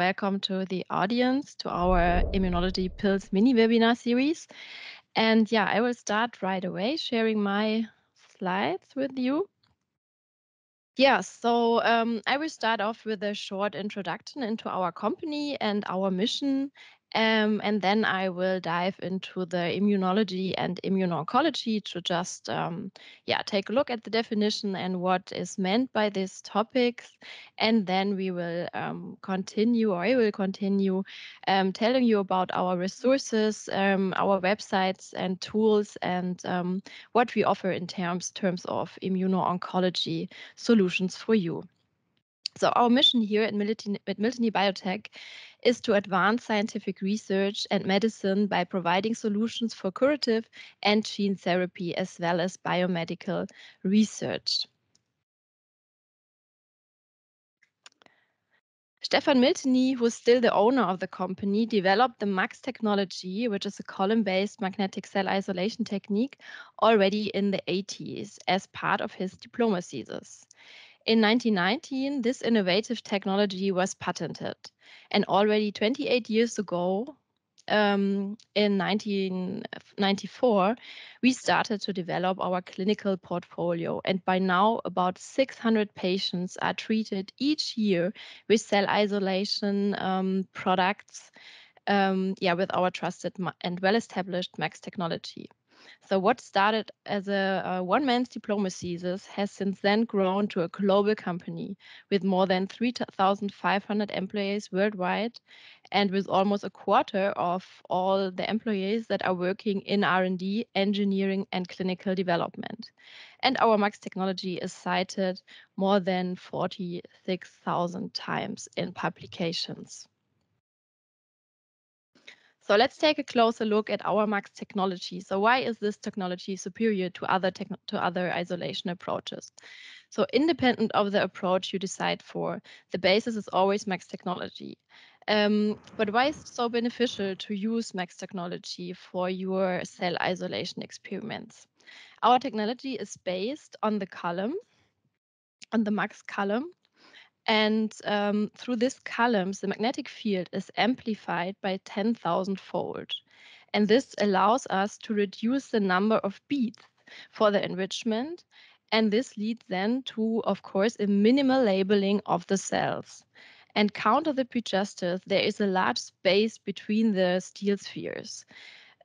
welcome to the audience to our Immunology Pills mini webinar series. And yeah, I will start right away sharing my slides with you. Yeah, so um, I will start off with a short introduction into our company and our mission um, and then I will dive into the immunology and immuno-oncology to just um, yeah take a look at the definition and what is meant by these topics, and then we will um, continue, or I will continue, um, telling you about our resources, um, our websites and tools, and um, what we offer in terms terms of immuno-oncology solutions for you. So our mission here at Miltenyi, at Biotec is to advance scientific research and medicine by providing solutions for curative and gene therapy as well as biomedical research. Stefan Miltenyi, who's still the owner of the company, developed the MACS technology, which is a column-based magnetic cell isolation technique, already in the 80s as part of his diploma thesis. In 1919, this innovative technology was patented. And already 28 years ago, um, in 1994, we started to develop our clinical portfolio. And by now, about 600 patients are treated each year with cell isolation um, products. Um, yeah, with our trusted and well established MACS technology. So, what started as a, a one man's diploma thesis has since then grown to a global company with more than 3,500 employees worldwide and with almost a quarter of all the employees that are working in R&D, engineering, and clinical development. And our MACS technology is cited more than 46,000 times in publications. So let's take a closer look at our MACS technology. So why is this technology superior to other to other isolation approaches? So independent of the approach you decide for, the basis is always MACS technology. Um, but why is it so beneficial to use MACS technology for your cell isolation experiments? Our technology is based on the column, on the MACS column, and um, through this columns, the magnetic field is amplified by 10,000 fold. And this allows us to reduce the number of beads for the enrichment. And this leads then to, of course, a minimal labeling of the cells. And counter the prejudice, there is a large space between the steel spheres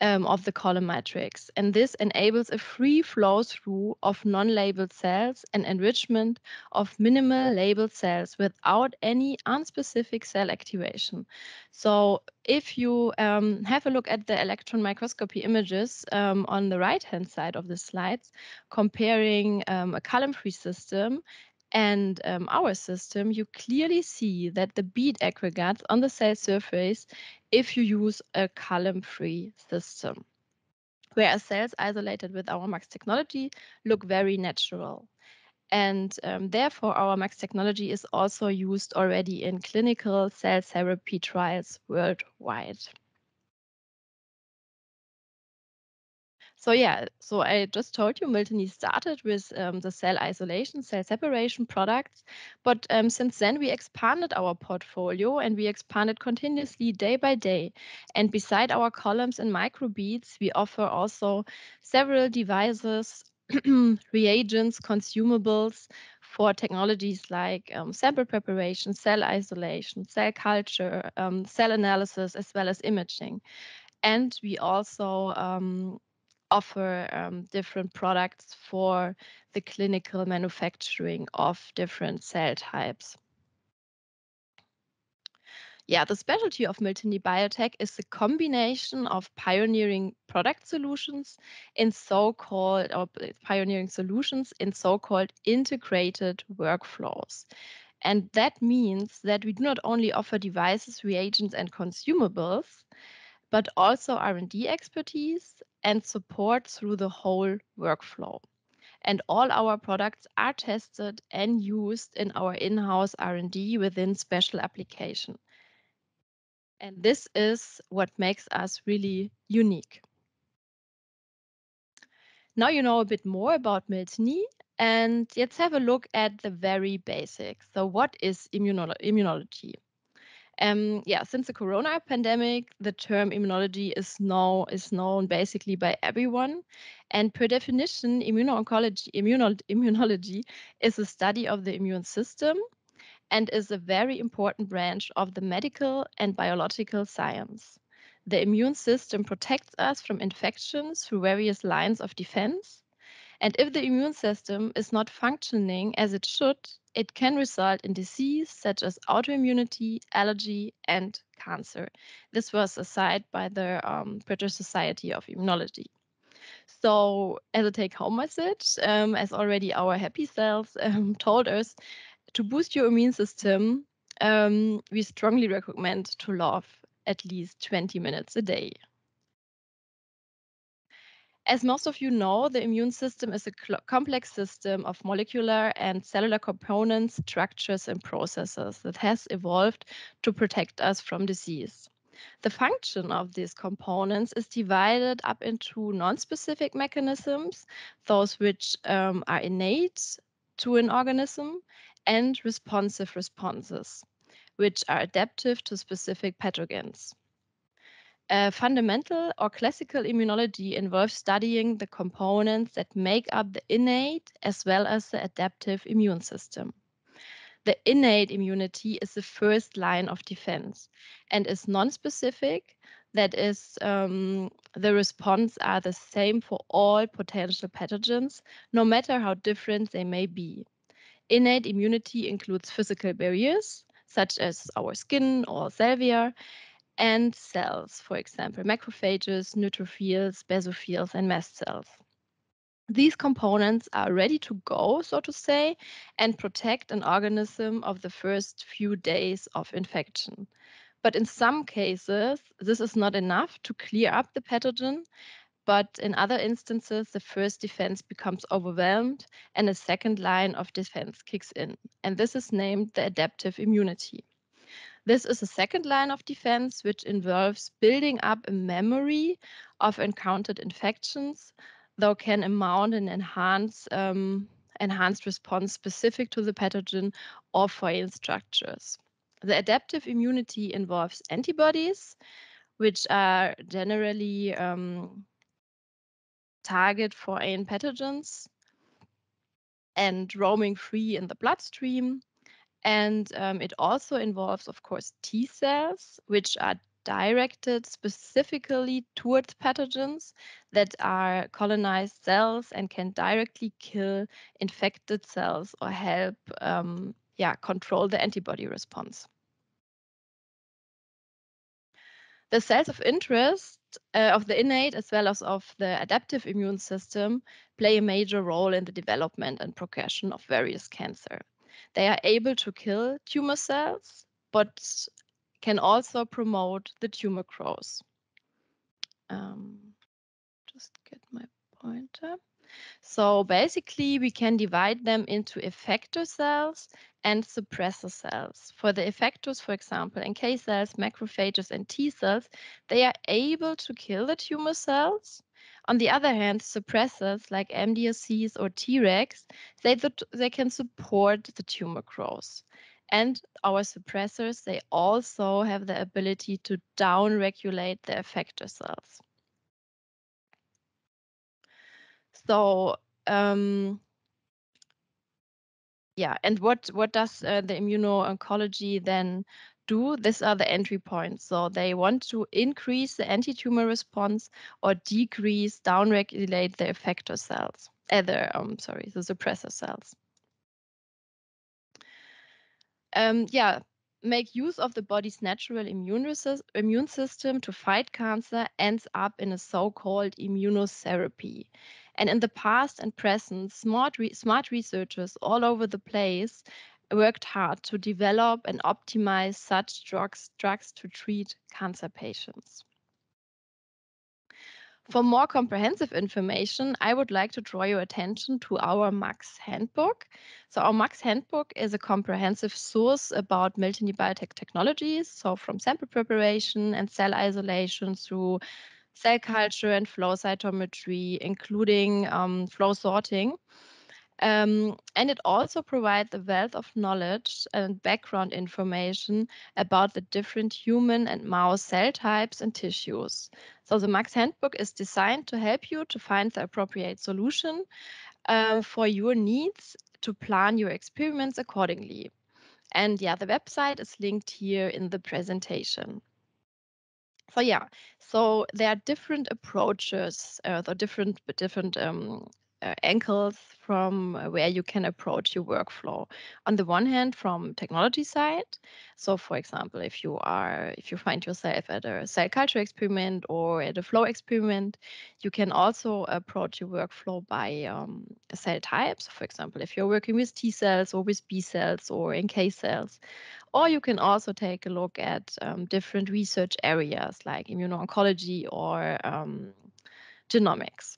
um, of the column matrix. And this enables a free flow through of non-labeled cells and enrichment of minimal labeled cells without any unspecific cell activation. So if you um, have a look at the electron microscopy images um, on the right-hand side of the slides, comparing um, a column-free system and um, our system, you clearly see that the bead aggregates on the cell surface if you use a column-free system. Whereas cells isolated with our MACS technology look very natural. And um, therefore, our MACS technology is also used already in clinical cell therapy trials worldwide. So yeah, so I just told you Miltenyi started with um, the cell isolation, cell separation products, but um, since then we expanded our portfolio and we expanded continuously day by day. And beside our columns and microbeads, we offer also several devices, reagents, consumables for technologies like um, sample preparation, cell isolation, cell culture, um, cell analysis, as well as imaging. And we also um, offer um, different products for the clinical manufacturing of different cell types. Yeah, the specialty of Miltenyi Biotec is the combination of pioneering product solutions in so-called or pioneering solutions in so-called integrated workflows. And that means that we do not only offer devices, reagents, and consumables, but also R&D expertise and support through the whole workflow. And all our products are tested and used in our in-house R&D within special application. And this is what makes us really unique. Now you know a bit more about Miltenyi, and let's have a look at the very basics. So what is immunolo immunology? Um, yeah, since the corona pandemic, the term immunology is now is known basically by everyone, and per definition, immuno-oncology, immuno- immunology is a study of the immune system and is a very important branch of the medical and biological science. The immune system protects us from infections through various lines of defense. And if the immune system is not functioning as it should, it can result in disease such as autoimmunity, allergy, and cancer. This was assigned by the um, British Society of Immunology. So, as a take home message, um, as already our happy cells um, told us, to boost your immune system, um, we strongly recommend to laugh at least 20 minutes a day. As most of you know, the immune system is a complex system of molecular and cellular components, structures, and processes that has evolved to protect us from disease. The function of these components is divided up into non-specific mechanisms, those which um, are innate to an organism, and responsive responses, which are adaptive to specific pathogens. Uh, fundamental or classical immunology involves studying the components that make up the innate as well as the adaptive immune system. The innate immunity is the first line of defense and is non-specific. That is, um, the response are the same for all potential pathogens, no matter how different they may be. Innate immunity includes physical barriers, such as our skin or salvia, and cells, for example, macrophages, neutrophils, basophils, and mast cells. These components are ready to go, so to say, and protect an organism of the first few days of infection. But in some cases, this is not enough to clear up the pathogen. But in other instances, the first defense becomes overwhelmed and a second line of defense kicks in. And this is named the adaptive immunity. This is a second line of defense, which involves building up a memory of encountered infections, though can amount an enhance, um, enhanced response specific to the pathogen or foreign structures. The adaptive immunity involves antibodies, which are generally um, target foreign pathogens and roaming free in the bloodstream. And um, it also involves, of course, T cells, which are directed specifically towards pathogens that are colonized cells and can directly kill infected cells or help um, yeah, control the antibody response. The cells of interest uh, of the innate as well as of the adaptive immune system play a major role in the development and progression of various cancer. They are able to kill tumor cells, but can also promote the tumor growth. Um, just get my pointer. So basically, we can divide them into effector cells and suppressor cells. For the effectors, for example, NK cells, macrophages, and T cells, they are able to kill the tumor cells, on the other hand, suppressors like MDSCs or Tregs, they, they can support the tumor growth. And our suppressors, they also have the ability to downregulate the effector cells. So, um, yeah, and what, what does uh, the immuno-oncology then do, these are the entry points. So they want to increase the anti-tumor response or decrease, downregulate the effector cells, uh, the, um, sorry, the suppressor cells. Um, yeah, make use of the body's natural immune, immune system to fight cancer ends up in a so-called immunotherapy. And in the past and present, smart, re smart researchers all over the place worked hard to develop and optimize such drugs, drugs to treat cancer patients. For more comprehensive information, I would like to draw your attention to our MACS handbook. So our MACS handbook is a comprehensive source about Miltenyi Biotec technologies, so from sample preparation and cell isolation through cell culture and flow cytometry, including um, flow sorting. Um, and it also provides a wealth of knowledge and background information about the different human and mouse cell types and tissues. So the MACS Handbook is designed to help you to find the appropriate solution uh, for your needs to plan your experiments accordingly. And yeah, the website is linked here in the presentation. So yeah, so there are different approaches, uh, the different different um, uh, angles from where you can approach your workflow. On the one hand, from technology side. So, for example, if you are if you find yourself at a cell culture experiment or at a flow experiment, you can also approach your workflow by um, cell types. For example, if you're working with T cells or with B cells or NK cells, or you can also take a look at um, different research areas like immuno-oncology or um, genomics.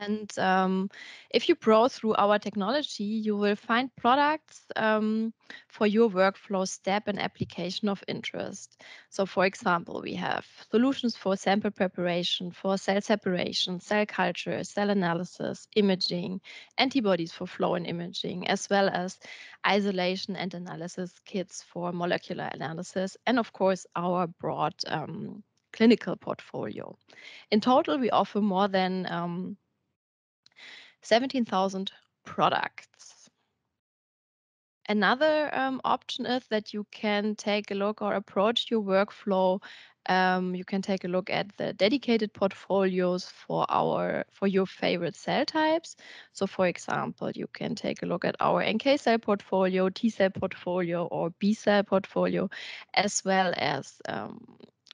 And um, if you browse through our technology, you will find products um, for your workflow step and application of interest. So, for example, we have solutions for sample preparation, for cell separation, cell culture, cell analysis, imaging, antibodies for flow and imaging, as well as isolation and analysis kits for molecular analysis, and of course, our broad um, clinical portfolio. In total, we offer more than um, 17,000 products. Another um, option is that you can take a look or approach your workflow. Um, you can take a look at the dedicated portfolios for our for your favorite cell types. So, for example, you can take a look at our NK cell portfolio, T cell portfolio, or B cell portfolio, as well as um,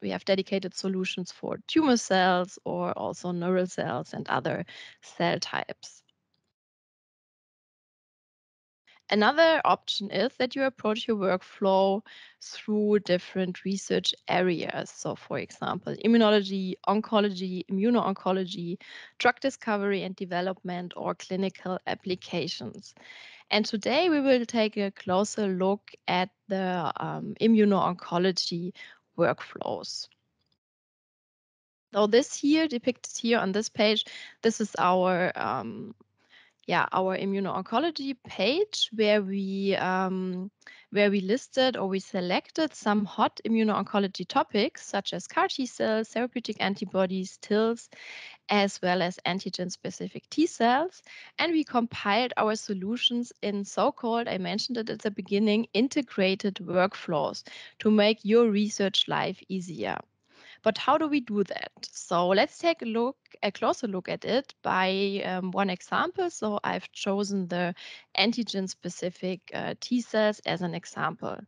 we have dedicated solutions for tumor cells or also neural cells and other cell types. Another option is that you approach your workflow through different research areas. So, for example, immunology, oncology, immuno-oncology, drug discovery and development, or clinical applications. And today we will take a closer look at the um, immuno-oncology workflows. So this here depicted here on this page, this is our um, yeah our immuno-oncology page where we um, where we listed or we selected some hot immuno-oncology topics such as CAR T cells, therapeutic antibodies, TILs, as well as antigen-specific T cells, and we compiled our solutions in so-called I mentioned it at the beginning integrated workflows to make your research life easier. But how do we do that? So let's take a look, a closer look at it by um, one example. So I've chosen the antigen-specific uh, T cells as an example.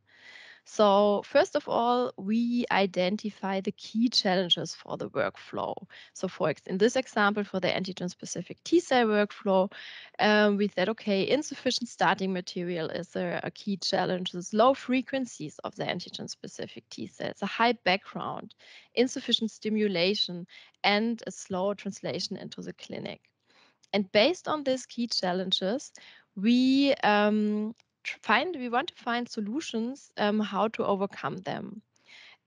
So first of all, we identify the key challenges for the workflow. So for in this example, for the antigen-specific T cell workflow, um, we said, okay, insufficient starting material is a, a key challenge. There's low frequencies of the antigen-specific T cells, a high background, insufficient stimulation, and a slow translation into the clinic. And based on these key challenges, we um, find we want to find solutions um, how to overcome them.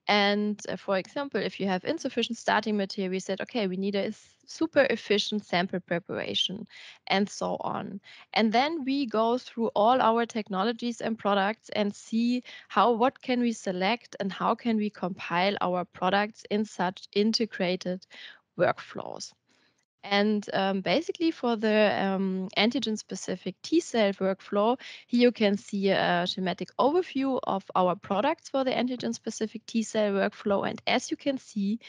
And uh, for example, if you have insufficient starting material, we said, okay, we need a super efficient sample preparation and so on. And then we go through all our technologies and products and see how, what can we select and how can we compile our products in such integrated workflows. And um, basically for the um, antigen-specific T-cell workflow, here you can see a schematic overview of our products for the antigen-specific T-cell workflow. And as you can see,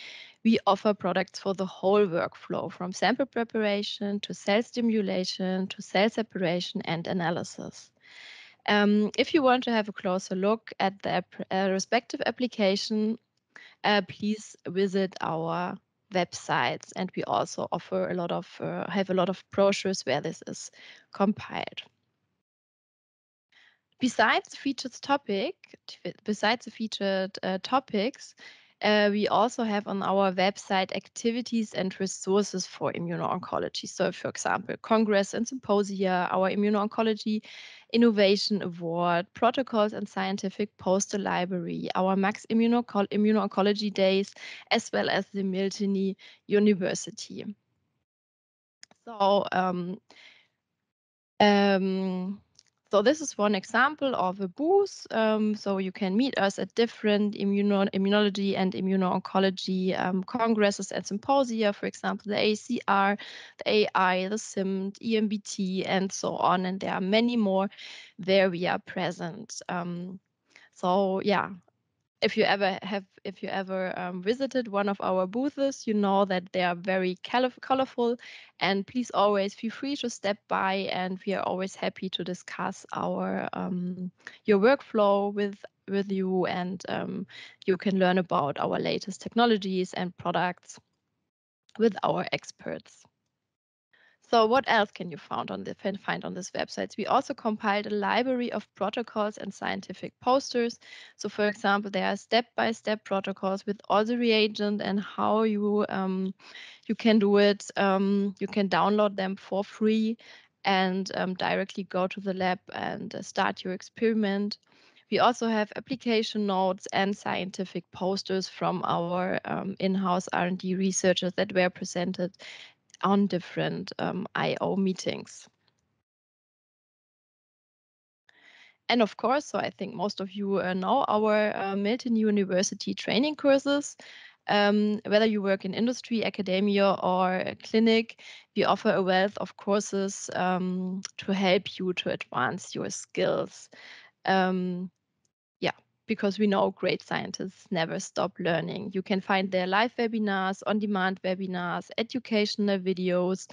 we offer products for the whole workflow, from sample preparation to cell stimulation to cell separation and analysis. Um, if you want to have a closer look at the uh, respective application, uh, please visit our websites and we also offer a lot of uh, have a lot of brochures where this is compiled besides the featured topic besides the featured uh, topics uh, we also have on our website activities and resources for immuno-oncology. So, for example, Congress and Symposia, our Immuno-Oncology Innovation Award, protocols and scientific poster library, our MACS Immuno-Oncology Days, as well as the Miltenyi University. So um, um, so this is one example of a booth. Um, so you can meet us at different immuno immunology and immuno-oncology um, congresses and symposia, for example, the ACR, the AI, the CIMT, EMBT, and so on. And there are many more where we are present. Um, so yeah, if you ever have if you ever um, visited one of our booths you know that they are very colorful and please always feel free to step by and we are always happy to discuss our um, your workflow with with you and um, you can learn about our latest technologies and products with our experts so what else can you find on the find on this website? We also compiled a library of protocols and scientific posters. So for example, there are step-by-step protocols with all the reagent and how you um, you can do it. Um, you can download them for free and um, directly go to the lab and uh, start your experiment. We also have application notes and scientific posters from our um, in-house R&D researchers that were presented on different um, IO meetings. And of course, so I think most of you uh, know our uh, Miltenyi University training courses. Um, whether you work in industry, academia, or a clinic, we offer a wealth of courses um, to help you to advance your skills. Um, because we know great scientists never stop learning. You can find their live webinars, on demand webinars, educational videos,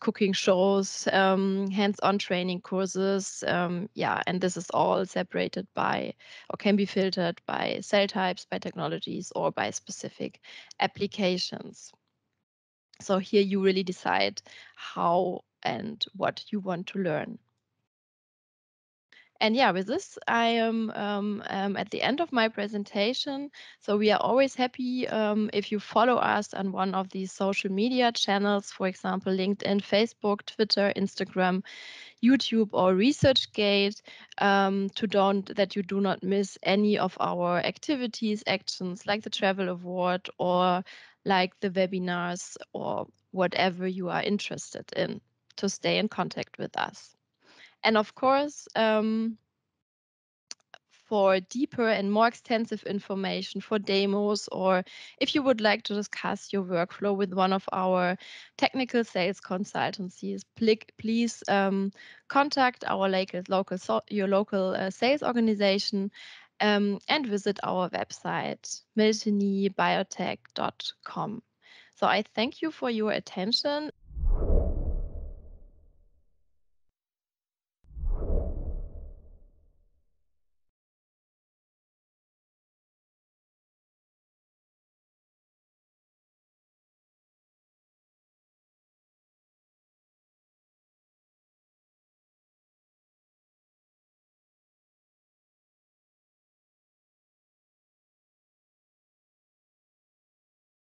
cooking shows, um, hands on training courses. Um, yeah, and this is all separated by or can be filtered by cell types, by technologies, or by specific applications. So here you really decide how and what you want to learn. And yeah, with this, I am um, um, at the end of my presentation. So we are always happy um, if you follow us on one of these social media channels, for example, LinkedIn, Facebook, Twitter, Instagram, YouTube, or ResearchGate, um, to don't that you do not miss any of our activities, actions like the Travel Award or like the webinars or whatever you are interested in to stay in contact with us. And of course, um, for deeper and more extensive information for demos, or if you would like to discuss your workflow with one of our technical sales consultancies, please um, contact our local, so your local uh, sales organization um, and visit our website, miltenyibiotec.com. So I thank you for your attention.